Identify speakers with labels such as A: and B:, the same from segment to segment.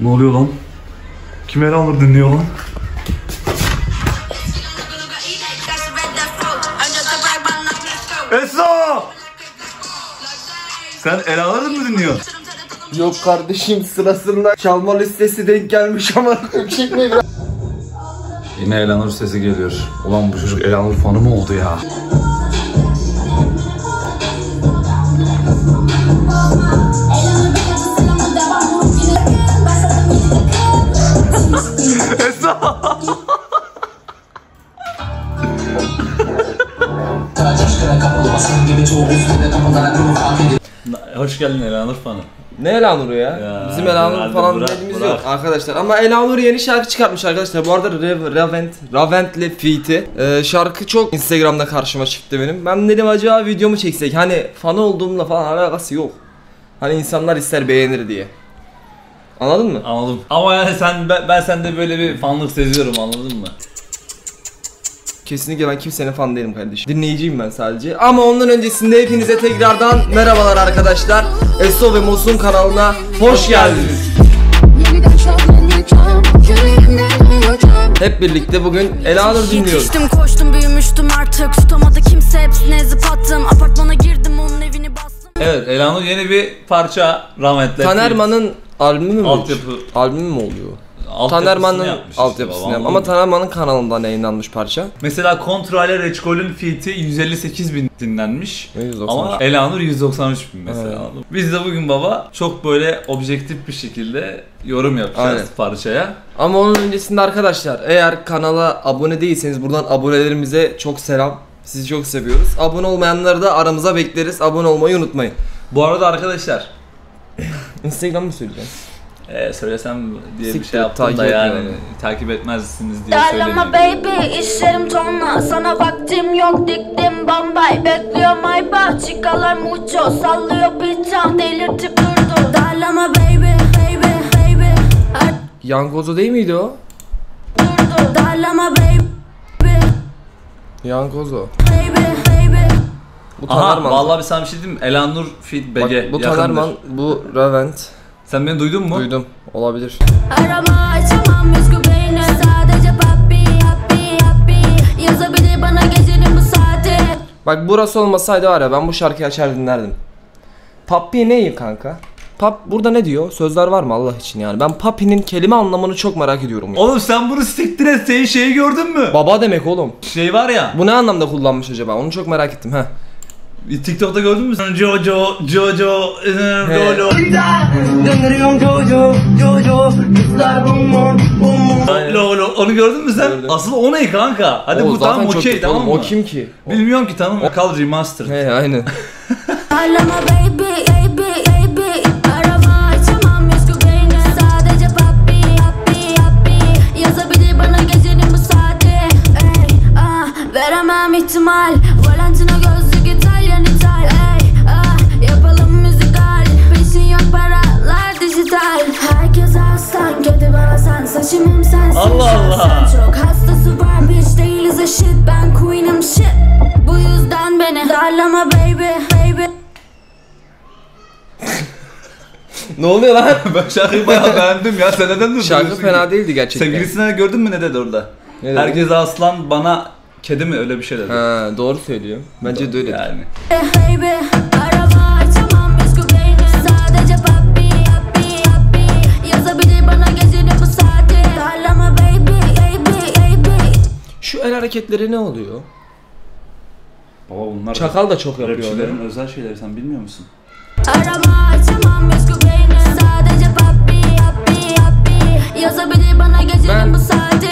A: Ne oluyor lan? Kim Elanur dinliyor lan? Esra! Sen Elanur'u mu dinliyorsun?
B: Yok kardeşim sırasında çalma listesi denk gelmiş ama.
A: Yine Elanur sesi geliyor. Ulan bu çocuk Elanur fanı mı oldu ya? Hoş geldin Elanur fanı.
B: Ne Elanur'u ya?
A: Ya,
B: Bizim Elanur falan
A: bırak,
B: dediğimiz
A: bırak.
B: yok arkadaşlar. Ama Elanur yeni şarkı çıkartmış arkadaşlar. Bu arada Rev, Ravent, Ravent'le Feat'i. Ee, şarkı çok Instagram'da karşıma çıktı benim. Ben dedim acaba videomu çeksek. Hani fan olduğumla falan alakası yok. Hani insanlar ister beğenir diye. Anladın mı?
A: Anladım. Ama yani sen ben, ben sende böyle bir fanlık seziyorum anladın mı?
B: Kesinlikle ben kimsenin fan değilim kardeşim. Dinleyiciyim ben sadece. Ama ondan öncesinde hepinize tekrardan merhabalar arkadaşlar. Eso ve Mosun kanalına hoş geldiniz. Hep birlikte bugün Elanur dinliyoruz.
C: Yetiştim koştum büyümüştüm artık Tutamadı kimse hepsini ezip attım Apartmana girdim onun evini bastım
A: Evet Elanur yeni bir parça rahmetli.
B: Tanerman'ın albümü mü?
A: Altyapı-
B: Albümü mü oluyor?
A: Altyapısını
B: Tanerman'ın altyapısını yap. Ama? Tanerman'ın kanalından yayınlanmış parça.
A: Mesela Kontrale Reçkol'ün fiyatı 158 bin dinlenmiş.
B: Ve 193.
A: Ama Elanur 193 bin mesela.
B: Evet.
A: Biz de bugün baba çok böyle objektif bir şekilde yorum yapacağız
B: Aynen.
A: parçaya.
B: Ama onun öncesinde arkadaşlar eğer kanala abone değilseniz buradan abonelerimize çok selam. Sizi çok seviyoruz. Abone olmayanları da aramıza bekleriz. Abone olmayı unutmayın.
A: Bu arada arkadaşlar
B: Instagram mı söyleyeceğim?
A: E, söylesem diye bir
B: Siktir,
A: şey yaptım da yani
B: etmiyorum.
A: takip etmezsiniz diye
C: Darlama
A: söylemiyorum.
C: baby işlerim tonla Sana vaktim yok diktim bombay Bekliyorum ayba Çıkalar mucho Sallıyor pizza delirtip durdu Darlama baby baby baby
B: Yangozo değil miydi o?
C: durdu Darlama baby
B: Yangozo.
C: baby baby
B: Bu
A: Aha vallahi bir sana bir şey diyeyim mi? Elanur Fit BG
B: Bak, bu. Tanerman, bu Ravent.
A: Sen beni duydun mu?
B: Duydum. Olabilir.
C: Arama açamam üzgün beyni Sadece papi happy happy Yazabilir bana gecenin bu saati
B: Bak burası olmasaydı var ya ben bu şarkıyı açar dinlerdim. Papi ne kanka? Pap burada ne diyor? Sözler var mı Allah için yani? Ben Papi'nin kelime anlamını çok merak ediyorum ya.
A: Oğlum sen bunu siktir et senin şeyi gördün mü?
B: Baba demek oğlum.
A: Şey var ya
B: Bu ne anlamda kullanmış acaba? Onu çok merak ettim ha.
A: TikTok'ta gördün mü sen? Jojo, Jojo, Lolo. Lolo. Onu gördün mü sen?
B: Gördüm.
A: Asıl o ne kanka? Hadi
B: O
A: bu
B: çok
A: okey tamam mı?
B: O kim ki?
A: Bilmiyorum ki tamam mı? Kal remaster.
B: He aynen.
C: Baby Saçımım sensin
A: Allah Allah.
C: Sen çok hastası var bitch değiliz eşit Ben queen'im shit Bu yüzden beni darlama baby baby
B: ne oluyor lan?
A: ben şarkıyı bayağı beğendim ya. Sen neden durdun?
B: Şarkı fena değildi gerçekten.
A: Sevgilisine gördün mü ne dedi orada?
B: Ne dedi?
A: Herkes aslan bana kedi mi öyle bir şey dedi.
B: Ha, doğru söylüyor. Bence de öyle.
A: Yani.
C: Baby,
B: hareketleri ne oluyor?
A: Baba bunlar
B: Çakal da çok yapıyor.
A: rapçilerin özel şeyleri sen bilmiyor musun?
C: Arama açamam üzgün beyni Sadece papi, happy, happy Yazabilir bana gecenin
B: Ben-
C: bu saati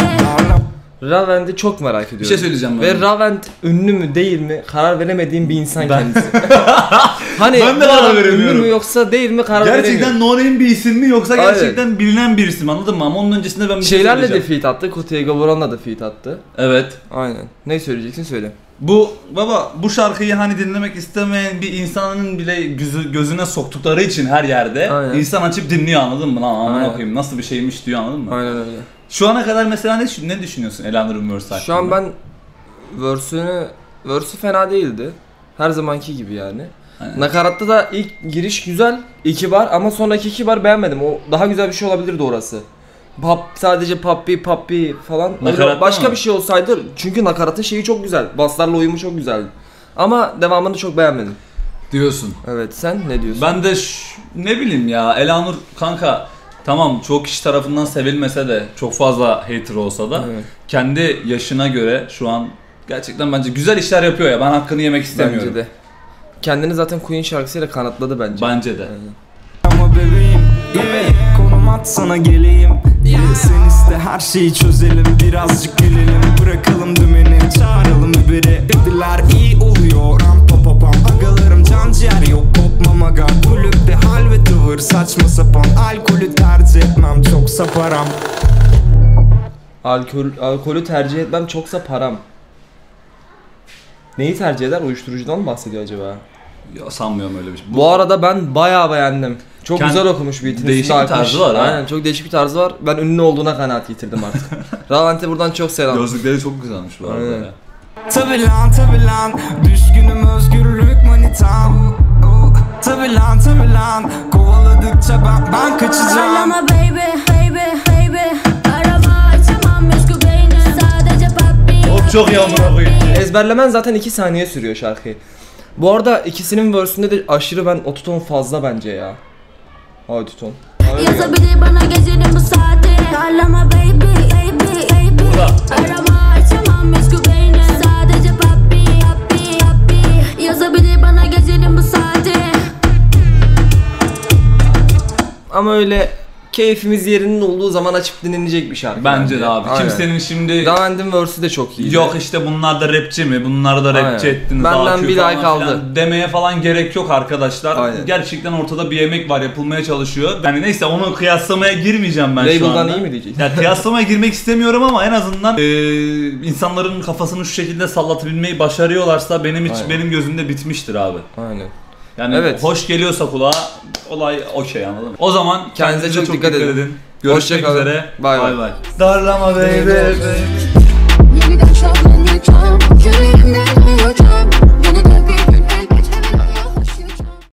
B: Ravent'i çok merak ediyorum.
A: Bir şey söyleyeceğim
B: Ve
A: ben.
B: Ravent ünlü mü değil mi karar veremediğim bir insan
A: Ben-
B: kendisi. hani
A: Ben de karar veremiyorum.
B: Ünlü mü yoksa değil mi karar veremiyorum.
A: Gerçekten no name bir isim mi yoksa
B: Aynen.
A: gerçekten bilinen bir isim anladın mı? Ama onun öncesinde ben bir şey
B: Şeylerle de
A: söyleyeceğim.
B: feat attı. Kutayga Boran'la da feat attı.
A: Evet.
B: Aynen. Ne söyleyeceksin söyle.
A: Bu baba bu şarkıyı hani dinlemek istemeyen bir insanın bile gözü, gözüne soktukları için her yerde
B: Aynen.
A: insan açıp dinliyor anladın mı? Lan aman okuyayım nasıl bir şeymiş diyor anladın mı?
B: Aynen öyle.
A: Şu ana kadar mesela ne, ne düşünüyorsun Elanur'un verse hakkında?
B: Şu an ben verse'ünü verse'ü fena değildi. Her zamanki gibi yani.
A: Aynen.
B: Nakaratta da ilk giriş güzel, iki bar ama sonraki iki bar beğenmedim. O daha güzel bir şey olabilirdi orası. Pop, sadece papi papi falan.
A: Nakaratta
B: başka
A: mı?
B: bir şey olsaydı çünkü nakaratın şeyi çok güzel. Baslarla uyumu çok güzeldi. Ama devamını çok beğenmedim.
A: Diyorsun.
B: Evet sen ne diyorsun?
A: Ben de ş- ne bileyim ya Elanur kanka tamam çok kişi tarafından sevilmese de çok fazla hater olsa da
B: Evet.
A: kendi yaşına göre şu an gerçekten bence güzel işler yapıyor ya ben hakkını yemek istemiyorum.
B: Bence de. Kendini zaten Queen şarkısıyla kanıtladı bence.
A: Bence de.
D: Ama bebeğim yeah. Konum at sana geleyim yeah. Sen iste her şeyi çözelim Birazcık gülelim Bırakalım dümeni Çağıralım Uber'i Dediler iyi oluyor Ram pa pa pam Agalarım can ciğer yok kopmam aga Kulüpte hal ve tavır Saçma sapan etmem Çok saparam
B: Alkol, alkolü tercih etmem çoksa param. Neyi tercih eder? Uyuşturucudan mı bahsediyor acaba?
A: Ya, sanmıyorum öyle bir şey.
B: Bu arada ben bayağı beğendim. Çok
A: Kend-
B: güzel okumuş beatini.
A: Değişik
B: üstüne
A: bir tarzı var ha.
B: Aynen çok değişik bir tarzı var. Ben ünlü olduğuna kanaat getirdim artık. Ravent'e buradan çok selam.
A: Gözlükleri çok güzelmiş bu arada
B: Aynen.
A: ya.
D: Tabi lan tabi lan Düşkünüm özgürlük manitam Tabi lan tabi lan Kovaladıkça ben, ben kaçacağım
C: Darlama baby, baby, baby Arama açamam meşgul beyni Sadece papi
A: Oğlum çok amına koyayım.
B: Ezberlemen zaten 2 saniye sürüyor şarkıyı. Bu arada ikisinin verse'ünde de aşırı ben ototon fazla bence ya. Autoton.
C: Yazabilir bana gecenin
B: Ama öyle keyfimiz yerinin olduğu zaman açıp dinlenecek bir şarkı.
A: Bence de abi.
B: Aynen.
A: Kimsenin şimdi
B: Ravent'in verse'ü de çok iyi.
A: yok işte bunlar da rapçi mi? Bunlar da rapçi
B: Aynen.
A: ettiniz.
B: Benden bir
A: falan
B: like aldı.
A: filan Demeye falan gerek yok arkadaşlar.
B: Aynen.
A: Gerçekten ortada bir emek var yapılmaya çalışıyor. Yani neyse onu kıyaslamaya girmeyeceğim ben şu
B: Label'dan
A: anda.
B: iyi mi diyeceksin?
A: Ya kıyaslamaya girmek istemiyorum ama en azından eee, insanların kafasını şu şekilde sallatabilmeyi başarıyorlarsa benim hiç
B: Aynen.
A: benim gözümde bitmiştir abi.
B: Aynen.
A: Yani
B: Evet.
A: hoş geliyorsa kulağa olay okey anladın mı? O zaman
B: kendinize, çok, dikkat, edin.
A: Görüşmek
B: Hoşça
A: üzere.
B: Bay bay.
A: Darlama baby. Yeniden savrulun